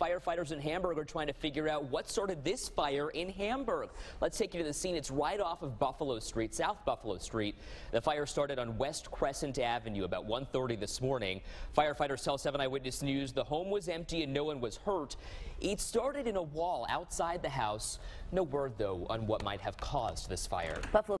Firefighters in Hamburg are trying to figure out what started this fire in Hamburg. Let's take you to the scene. It's right off of Buffalo Street, South Buffalo Street. The fire started on West Crescent Avenue about 1.30 this morning. Firefighters tell 7 Eyewitness News the home was empty and no one was hurt. It started in a wall outside the house. No word, though, on what might have caused this fire. Buffalo